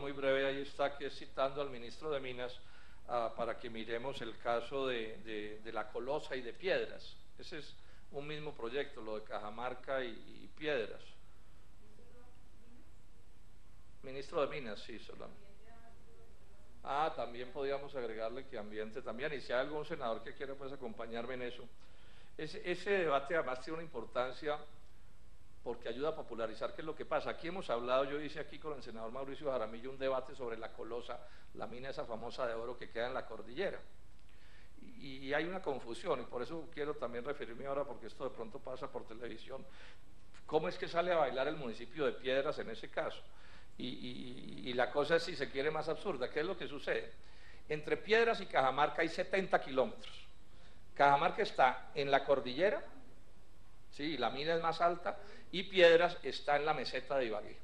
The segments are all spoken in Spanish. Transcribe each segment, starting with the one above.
muy breve ahí está, que es citando al ministro de Minas ah, para que miremos el caso de, la Colosa y de Piedras. Ese es un mismo proyecto, lo de Cajamarca y, Piedras. Ministro de Minas, sí, solamente. Ah, también podríamos agregarle que ambiente también, y si hay algún senador que quiera pues acompañarme en eso. Ese, ese debate además tiene una importancia porque ayuda a popularizar qué es lo que pasa. Aquí hemos hablado, yo hice aquí con el senador Mauricio Jaramillo un debate sobre la colosa, la mina esa famosa de oro que queda en la cordillera. Y, hay una confusión, y por eso quiero también referirme ahora, porque esto de pronto pasa por televisión. ¿Cómo es que sale a bailar el municipio de Piedras en ese caso? Y, y la cosa es, si se quiere, más absurda. ¿Qué es lo que sucede? Entre Piedras y Cajamarca hay 70 kilómetros. Cajamarca está en la cordillera, ¿sí? la mina es más alta, y Piedras está en la meseta de Ibagué,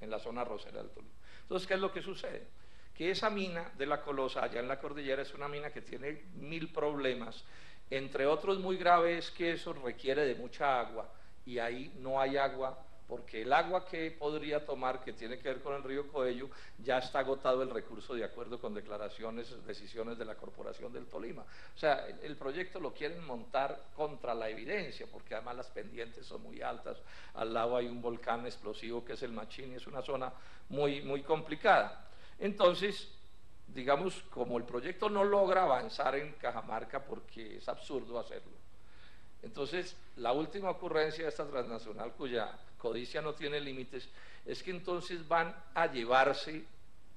en la zona rosera del Tolima. Entonces, ¿qué es lo que sucede? Que esa mina de la Colosa, allá en la cordillera, es una mina que tiene mil problemas, entre otros muy graves que eso requiere de mucha agua, y ahí no hay agua porque el agua que podría tomar, que tiene que ver con el río Coello, ya está agotado el recurso de acuerdo con declaraciones, decisiones de la Corporación del Tolima. O sea, el, proyecto lo quieren montar contra la evidencia, porque además las pendientes son muy altas, al lado hay un volcán explosivo que es el Machini, es una zona muy, muy complicada. Entonces, digamos, como el proyecto no logra avanzar en Cajamarca, porque es absurdo hacerlo, entonces, la última ocurrencia de esta transnacional, cuya codicia no tiene límites, es que entonces van a llevarse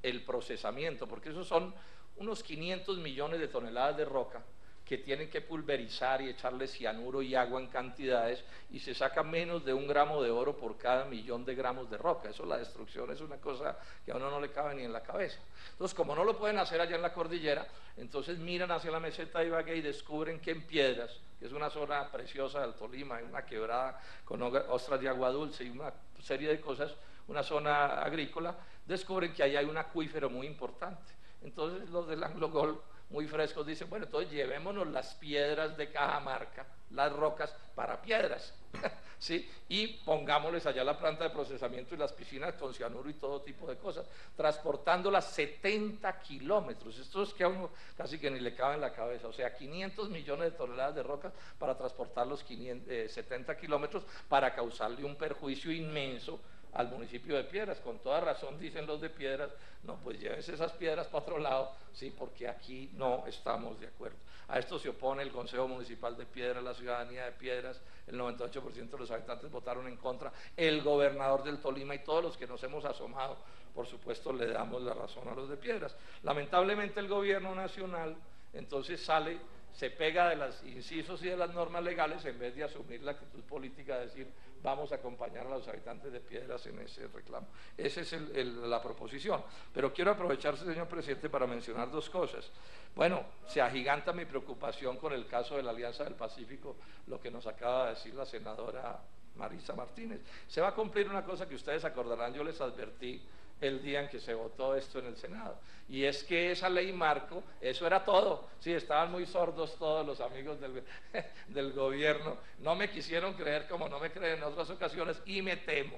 el procesamiento, porque esos son unos 500 millones de toneladas de roca que tienen que pulverizar y echarle cianuro y agua en cantidades y se saca menos de un gramo de oro por cada millón de gramos de roca. Eso la destrucción es una cosa que a uno no le cabe ni en la cabeza. Entonces, como no lo pueden hacer allá en la cordillera, entonces miran hacia la meseta de Ibagué y descubren que en Piedras, que es una zona preciosa del Tolima, una quebrada con ostras de agua dulce y una serie de cosas, una zona agrícola, descubren que ahí hay un acuífero muy importante. Entonces los del Anglo Gold muy frescos, dicen, bueno, entonces llevémonos las piedras de Cajamarca, las rocas para piedras, ¿sí? Y pongámosles allá la planta de procesamiento y las piscinas con cianuro y todo tipo de cosas, transportándolas 70 kilómetros. Esto es que a uno casi que ni le cabe en la cabeza, o sea, 500 millones de toneladas de rocas para transportar los 70 kilómetros para causarle un perjuicio inmenso al municipio de Piedras. Con toda razón dicen los de Piedras, no, pues llévese esas piedras para otro lado, sí, porque aquí no estamos de acuerdo. A esto se opone el Consejo Municipal de Piedras, la ciudadanía de Piedras, el 98% de los habitantes votaron en contra, el gobernador del Tolima y todos los que nos hemos asomado, por supuesto, le damos la razón a los de Piedras. Lamentablemente el gobierno nacional entonces sale se pega de los incisos y de las normas legales en vez de asumir la actitud política de decir vamos a acompañar a los habitantes de Piedras en ese reclamo. Esa es la proposición. Pero quiero aprovecharse, señor presidente, para mencionar dos cosas. Bueno, se agiganta mi preocupación con el caso de la Alianza del Pacífico, lo que nos acaba de decir la senadora Marisa Martínez. Se va a cumplir una cosa que ustedes acordarán, yo les advertí el día en que se votó esto en el Senado. Y es que esa ley marco, eso era todo. Sí, estaban muy sordos todos los amigos del, del gobierno. No me quisieron creer como no me creen en otras ocasiones y me temo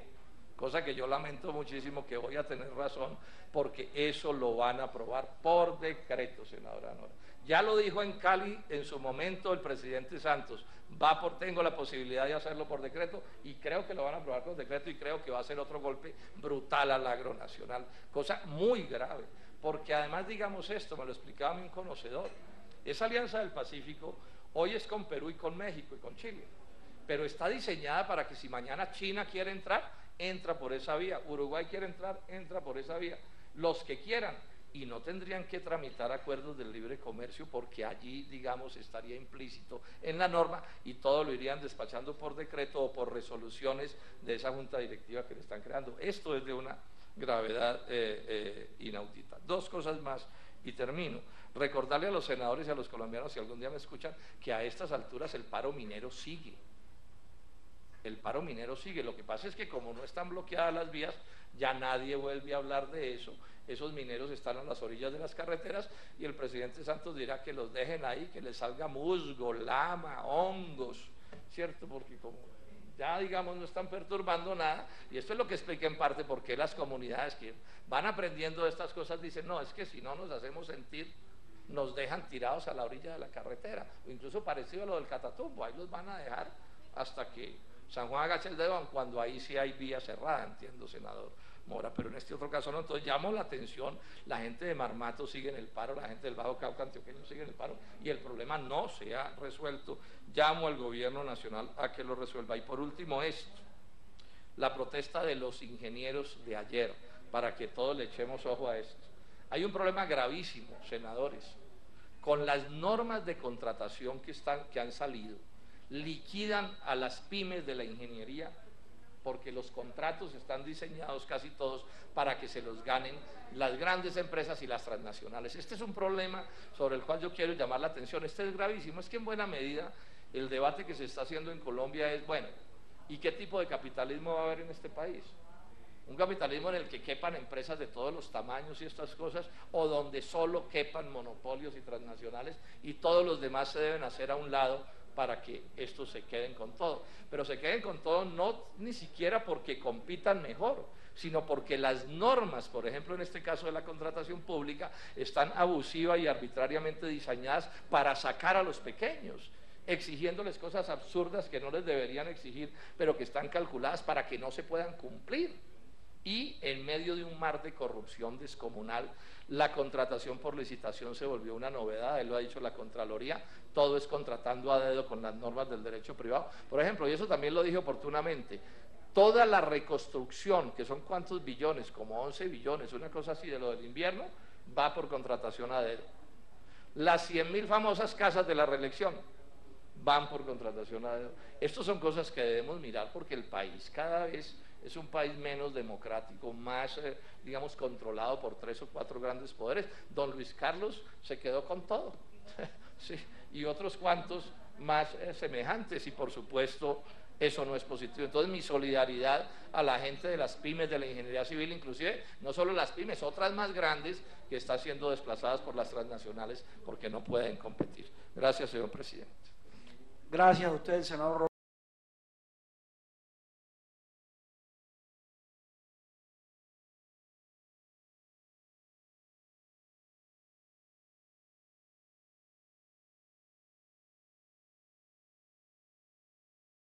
cosa que yo lamento muchísimo que voy a tener razón, porque eso lo van a aprobar por decreto, senadora Nora. Ya lo dijo en Cali en su momento el presidente Santos, va por, tengo la posibilidad de hacerlo por decreto y creo que lo van a aprobar por decreto y creo que va a ser otro golpe brutal al agro nacional, cosa muy grave, porque además digamos esto, me lo explicaba mi conocedor, esa alianza del Pacífico hoy es con Perú y con México y con Chile, pero está diseñada para que si mañana China quiere entrar, entra por esa vía, Uruguay quiere entrar, entra por esa vía, los que quieran, y no tendrían que tramitar acuerdos del libre comercio porque allí, digamos, estaría implícito en la norma y todo lo irían despachando por decreto o por resoluciones de esa junta directiva que le están creando. Esto es de una gravedad eh, eh, inaudita. Dos cosas más y termino. Recordarle a los senadores y a los colombianos, si algún día me escuchan, que a estas alturas el paro minero sigue el paro minero sigue. Lo que pasa es que como no están bloqueadas las vías, ya nadie vuelve a hablar de eso. Esos mineros están a las orillas de las carreteras y el presidente Santos dirá que los dejen ahí, que les salga musgo, lama, hongos, ¿cierto? Porque como ya digamos no están perturbando nada, y esto es lo que explica en parte por qué las comunidades que van aprendiendo estas cosas dicen, no, es que si no nos hacemos sentir, nos dejan tirados a la orilla de la carretera, o incluso parecido a lo del Catatumbo, ahí los van a dejar hasta que San Juan agache el dedo, cuando ahí sí hay vía cerrada, entiendo, senador Mora, pero en este otro caso no. Entonces llamo la atención, la gente de Marmato sigue en el paro, la gente del Bajo Cauca antioqueño sigue en el paro y el problema no se ha resuelto. Llamo al gobierno nacional a que lo resuelva. Y por último esto, la protesta de los ingenieros de ayer, para que todos le echemos ojo a esto. Hay un problema gravísimo, senadores, con las normas de contratación que, están, que han salido liquidan a las pymes de la ingeniería porque los contratos están diseñados casi todos para que se los ganen las grandes empresas y las transnacionales. Este es un problema sobre el cual yo quiero llamar la atención. Este es gravísimo. Es que en buena medida el debate que se está haciendo en Colombia es, bueno, ¿y qué tipo de capitalismo va a haber en este país? Un capitalismo en el que quepan empresas de todos los tamaños y estas cosas, o donde solo quepan monopolios y transnacionales y todos los demás se deben hacer a un lado para que estos se queden con todo. Pero se queden con todo no ni siquiera porque compitan mejor, sino porque las normas, por ejemplo en este caso de la contratación pública, están abusivas y arbitrariamente diseñadas para sacar a los pequeños exigiéndoles cosas absurdas que no les deberían exigir, pero que están calculadas para que no se puedan cumplir y en medio de un mar de corrupción descomunal, la contratación por licitación se volvió una novedad, él lo ha dicho la Contraloría, todo es contratando a dedo con las normas del derecho privado. Por ejemplo, y eso también lo dije oportunamente, toda la reconstrucción, que son cuántos billones, como 11 billones, una cosa así de lo del invierno, va por contratación a dedo. Las 100.000 famosas casas de la reelección van por contratación a dedo. Estas son cosas que debemos mirar porque el país cada vez es un país menos democrático, más, eh, digamos, controlado por tres o cuatro grandes poderes. Don Luis Carlos se quedó con todo, y otros cuantos más eh, semejantes, y por supuesto eso no es positivo. Entonces mi solidaridad a la gente de las pymes, de la ingeniería civil, inclusive no solo las pymes, otras más grandes que están siendo desplazadas por las transnacionales porque no pueden competir. Gracias, señor presidente. Gracias a usted, senador